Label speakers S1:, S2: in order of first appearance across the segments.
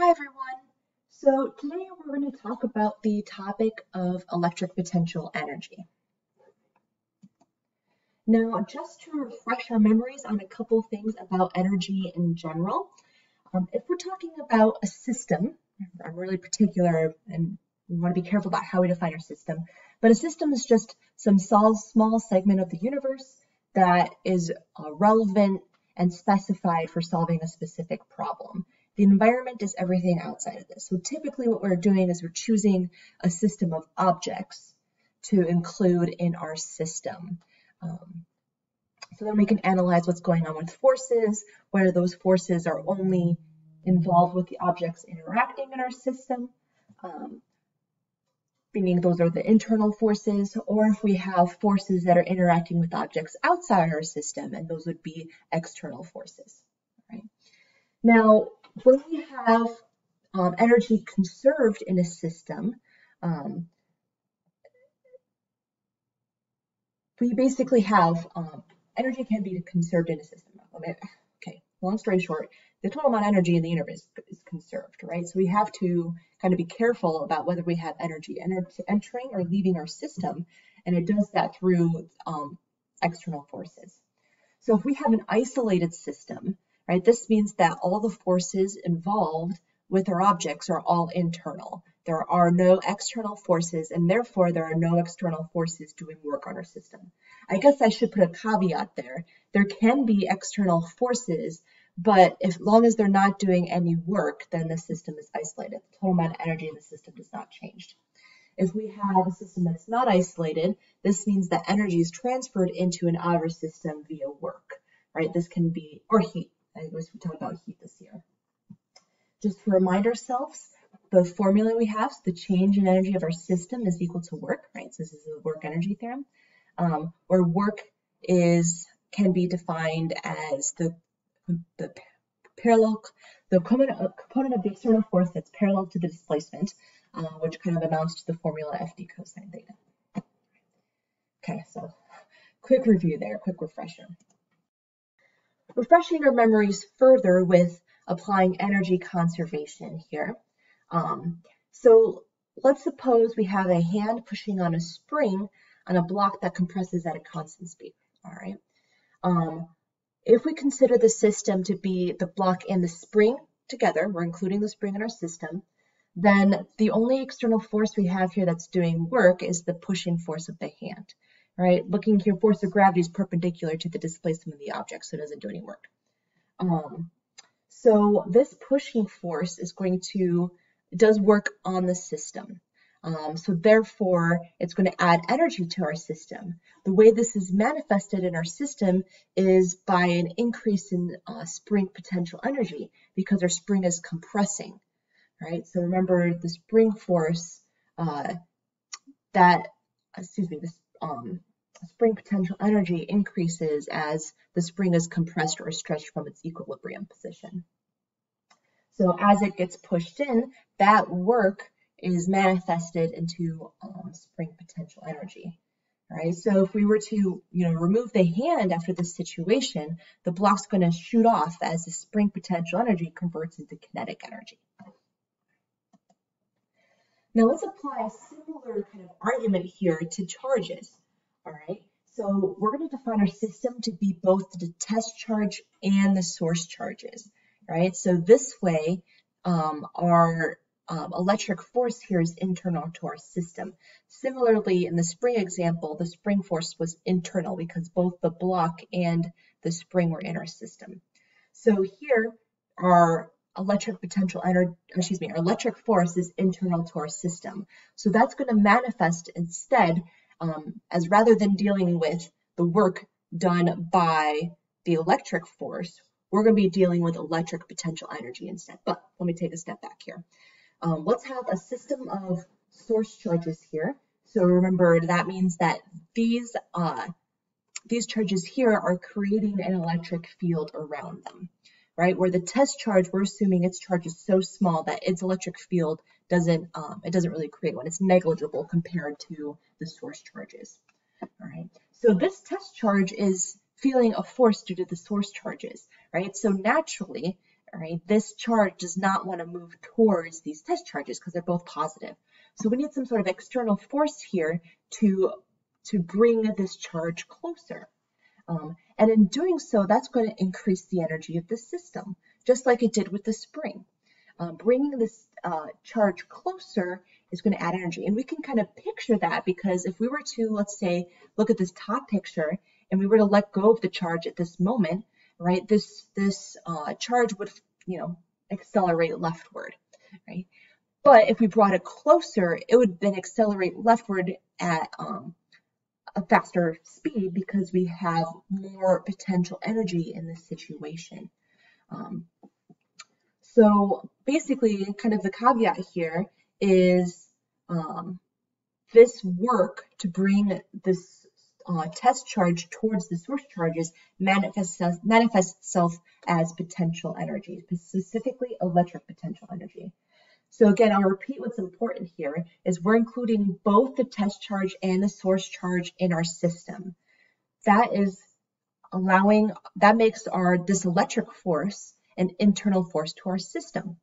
S1: Hi everyone. So today we're going to talk about the topic of electric potential energy. Now, just to refresh our memories on a couple things about energy in general, um, if we're talking about a system, I'm really particular and we want to be careful about how we define our system, but a system is just some small, segment of the universe that is uh, relevant and specified for solving a specific problem. The environment is everything outside of this. So typically what we're doing is we're choosing a system of objects to include in our system. Um, so then we can analyze what's going on with forces, whether those forces are only involved with the objects interacting in our system, um, meaning those are the internal forces, or if we have forces that are interacting with objects outside our system, and those would be external forces. Right? Now, when we have um, energy conserved in a system, um, we basically have um, energy can be conserved in a system. Okay, long story short, the total amount of energy in the universe is conserved, right? So we have to kind of be careful about whether we have energy entering or leaving our system, and it does that through um, external forces. So if we have an isolated system, right, this means that all the forces involved with our objects are all internal. There are no external forces, and therefore there are no external forces doing work on our system. I guess I should put a caveat there. There can be external forces but as long as they're not doing any work, then the system is isolated. The total amount of energy in the system does not change. If we have a system that's not isolated, this means that energy is transferred into an outer system via work, right? This can be, or heat. I was talking about heat this year. Just to remind ourselves, the formula we have, so the change in energy of our system is equal to work, right? So this is the work energy theorem, um, where work is can be defined as the the parallel, the component, component of the external force that's parallel to the displacement, uh, which kind of amounts to the formula FD cosine theta. Okay, so quick review there, quick refresher. Refreshing our memories further with applying energy conservation here. Um, so let's suppose we have a hand pushing on a spring on a block that compresses at a constant speed, all right? Um, if we consider the system to be the block and the spring together, we're including the spring in our system, then the only external force we have here that's doing work is the pushing force of the hand, right? Looking here, force of gravity is perpendicular to the displacement of the object, so it doesn't do any work. Um, so this pushing force is going to, does work on the system. Um, so therefore, it's going to add energy to our system. The way this is manifested in our system is by an increase in uh, spring potential energy because our spring is compressing, right? So remember the spring force uh, that, excuse me, this um, spring potential energy increases as the spring is compressed or stretched from its equilibrium position. So as it gets pushed in, that work is manifested into um, spring potential energy. Right, so if we were to, you know, remove the hand after this situation, the block's going to shoot off as the spring potential energy converts into kinetic energy. Now let's apply a similar kind of argument here to charges. All right, so we're going to define our system to be both the test charge and the source charges. Right, so this way, um, our um, electric force here is internal to our system. Similarly, in the spring example, the spring force was internal because both the block and the spring were in our system. So here, our electric potential energy, excuse me, our electric force is internal to our system. So that's going to manifest instead um, as rather than dealing with the work done by the electric force, we're going to be dealing with electric potential energy instead. But let me take a step back here. Um, let's have a system of source charges here. So remember that means that these uh, these charges here are creating an electric field around them, right? Where the test charge, we're assuming its charge is so small that its electric field doesn't um, it doesn't really create one. It's negligible compared to the source charges. All right. So this test charge is feeling a force due to the source charges, right? So naturally, right? This charge does not want to move towards these test charges because they're both positive. So we need some sort of external force here to, to bring this charge closer. Um, and in doing so, that's going to increase the energy of the system, just like it did with the spring. Um, bringing this uh, charge closer is going to add energy. And we can kind of picture that because if we were to, let's say, look at this top picture and we were to let go of the charge at this moment, right, this, this uh, charge would, you know, accelerate leftward, right? But if we brought it closer, it would then accelerate leftward at um, a faster speed because we have more potential energy in this situation. Um, so basically, kind of the caveat here is um, this work to bring this uh, test charge towards the source charges manifests, manifests itself as potential energy, specifically electric potential energy. So again, I'll repeat what's important here is we're including both the test charge and the source charge in our system. That is allowing, that makes our, this electric force an internal force to our system.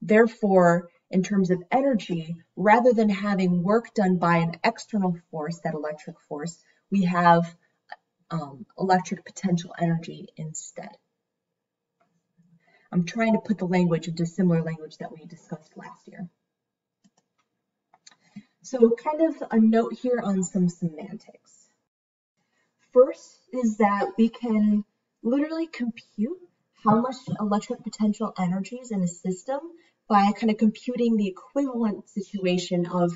S1: Therefore, in terms of energy, rather than having work done by an external force, that electric force, we have um, electric potential energy instead. I'm trying to put the language into similar language that we discussed last year. So kind of a note here on some semantics. First is that we can literally compute how much electric potential energy is in a system by kind of computing the equivalent situation of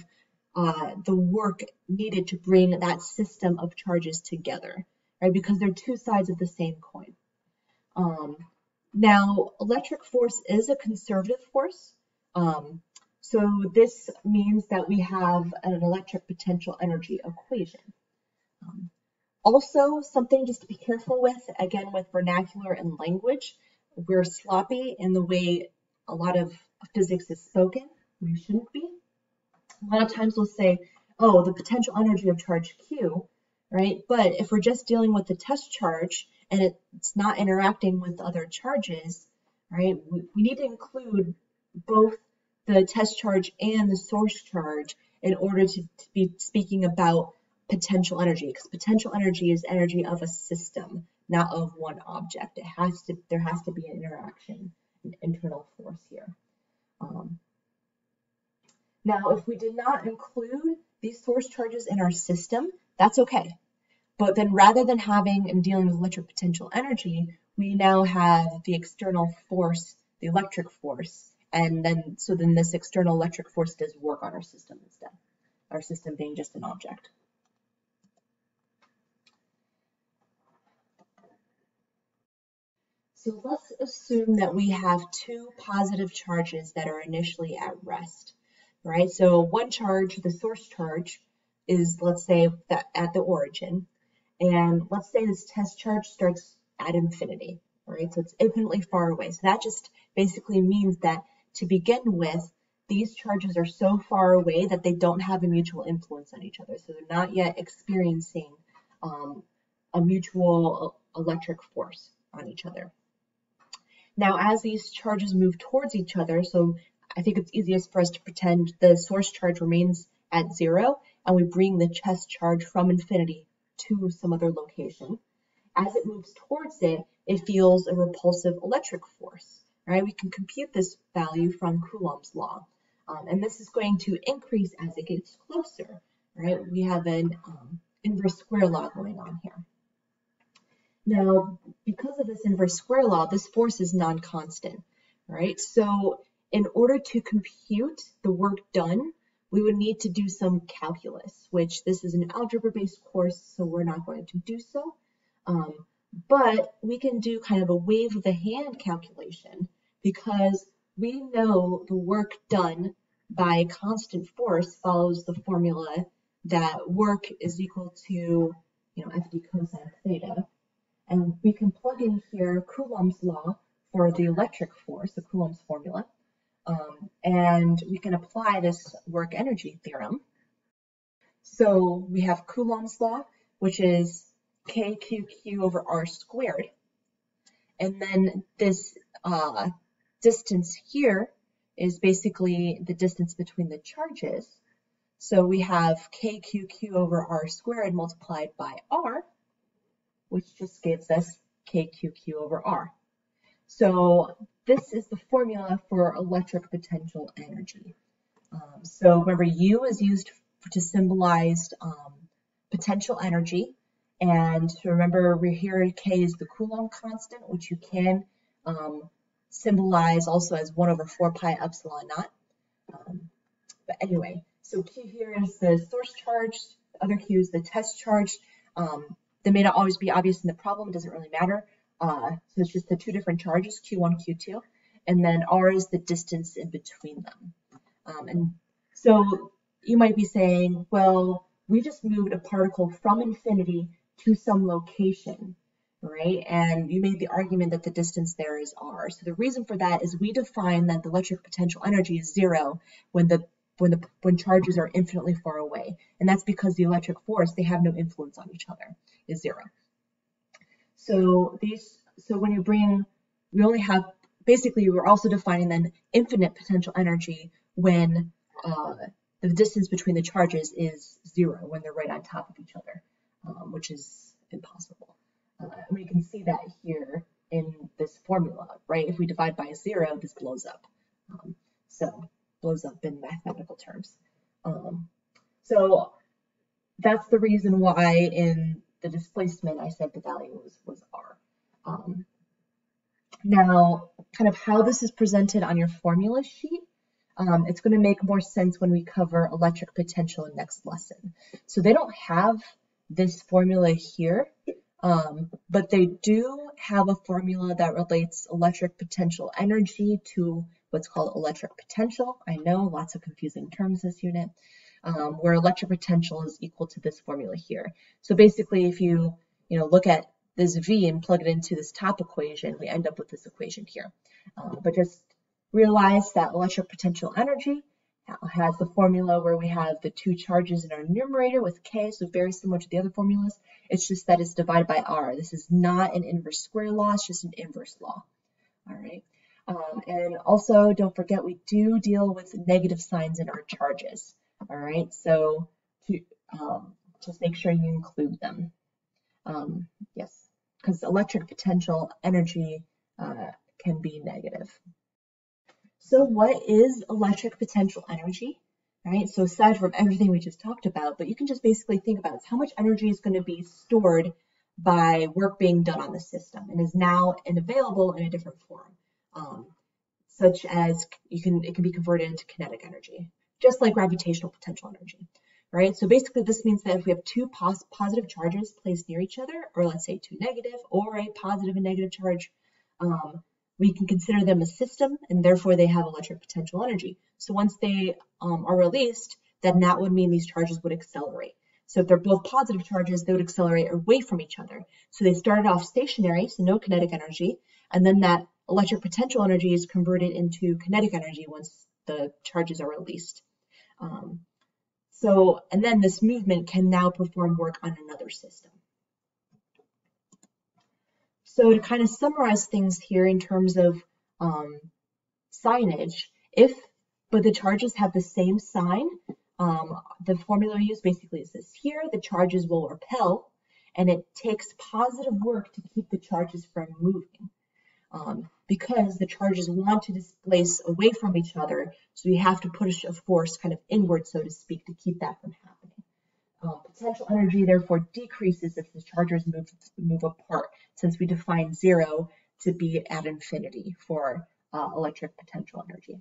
S1: uh, the work needed to bring that system of charges together, right? Because they're two sides of the same coin. Um, now, electric force is a conservative force. Um, so this means that we have an electric potential energy equation. Um, also, something just to be careful with, again, with vernacular and language, we're sloppy in the way a lot of physics is spoken. We shouldn't be. A lot of times we'll say, oh, the potential energy of charge Q, right? But if we're just dealing with the test charge, and it's not interacting with other charges, right? We, need to include both the test charge and the source charge in order to, to be speaking about potential energy because potential energy is energy of a system, not of one object. It has to, there has to be an interaction, an internal force here. Um, now, if we did not include these source charges in our system, that's okay. But then rather than having and dealing with electric potential energy, we now have the external force, the electric force, and then so then this external electric force does work on our system instead, our system being just an object. So let's assume that we have two positive charges that are initially at rest, right? So one charge, the source charge, is let's say that at the origin, and let's say this test charge starts at infinity, right? So it's infinitely far away. So that just basically means that to begin with, these charges are so far away that they don't have a mutual influence on each other. So they're not yet experiencing um, a mutual electric force on each other. Now, as these charges move towards each other, so I think it's easiest for us to pretend the source charge remains at zero and we bring the test charge from infinity to some other location. As it moves towards it, it feels a repulsive electric force, right? We can compute this value from Coulomb's law. Um, and this is going to increase as it gets closer, right? We have an um, inverse square law going on here. Now, because of this inverse square law, this force is non-constant, right? So in order to compute the work done, we would need to do some calculus, which this is an algebra-based course, so we're not going to do so. Um, but we can do kind of a wave of the hand calculation because we know the work done by constant force follows the formula that work is equal to, you know, FD cosine theta. And we can plug in here Coulomb's law for the electric force, the Coulomb's formula, um, and we can apply this work energy theorem. So we have Coulomb's law, which is KQQ over R squared. And then this uh, distance here is basically the distance between the charges. So we have kqqq over r squared multiplied by r, which just gives us kqqq over r. So this is the formula for electric potential energy. Um, so remember, U is used to symbolize um, potential energy. And remember, we're here K is the Coulomb constant, which you can um, symbolize also as 1 over 4 pi epsilon naught. Um, but anyway, so Q here is the source charge, the other Q is the test charge. Um, they may not always be obvious in the problem, it doesn't really matter. Uh, so it's just the two different charges, Q1, Q2, and then R is the distance in between them. Um, and so you might be saying, well, we just moved a particle from infinity to some location, right? And you made the argument that the distance there is r. So the reason for that is we define that the electric potential energy is zero when the when the when charges are infinitely far away. And that's because the electric force, they have no influence on each other, is zero. So these so when you bring we only have basically we're also defining then infinite potential energy when uh, the distance between the charges is zero when they're right on top of each other, um, which is impossible. Uh, and we can see that here in this formula, right? If we divide by zero, this blows up. Um, so blows up in mathematical terms. Um, so that's the reason why in the displacement I said the value was, was R. Um, now, kind of how this is presented on your formula sheet um, it's going to make more sense when we cover electric potential in next lesson. So they don't have this formula here, um, but they do have a formula that relates electric potential energy to what's called electric potential. I know lots of confusing terms this unit, um, where electric potential is equal to this formula here. So basically, if you you know look at this V and plug it into this top equation, we end up with this equation here. Uh, but just realize that electric potential energy has the formula where we have the two charges in our numerator with K, so very similar to the other formulas. It's just that it's divided by R. This is not an inverse square law, it's just an inverse law. All right. Um, and also, don't forget, we do deal with negative signs in our charges. All right, so to, um, just make sure you include them. Um, yes, because electric potential energy uh, can be negative. So what is electric potential energy? Right, so aside from everything we just talked about, but you can just basically think about how much energy is going to be stored by work being done on the system and is now and available in a different form, um, such as you can it can be converted into kinetic energy, just like gravitational potential energy, right? So basically, this means that if we have two pos positive charges placed near each other, or let's say two negative, or a positive and negative charge, um, we can consider them a system and therefore they have electric potential energy. So once they um, are released, then that would mean these charges would accelerate. So if they're both positive charges, they would accelerate away from each other. So they started off stationary, so no kinetic energy, and then that electric potential energy is converted into kinetic energy once the charges are released. Um, so, and then this movement can now perform work on another system. So to kind of summarize things here in terms of um, signage, if but the charges have the same sign, um, the formula used basically is this here, the charges will repel, and it takes positive work to keep the charges from moving. Um, because the charges want to displace away from each other, so you have to push a force kind of inward, so to speak, to keep that from happening. Um, potential energy therefore decreases if the charges move, move apart, since we define zero to be at infinity for uh, electric potential energy.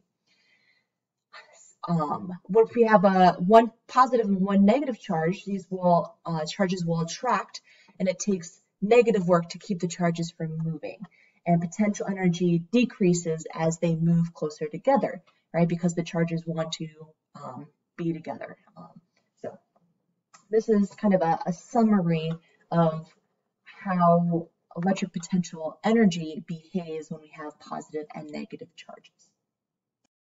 S1: Um, if we have a one positive and one negative charge? These will uh, charges will attract, and it takes negative work to keep the charges from moving. And potential energy decreases as they move closer together, right? Because the charges want to um, be together. Um, this is kind of a, a summary of how electric potential energy behaves when we have positive and negative charges.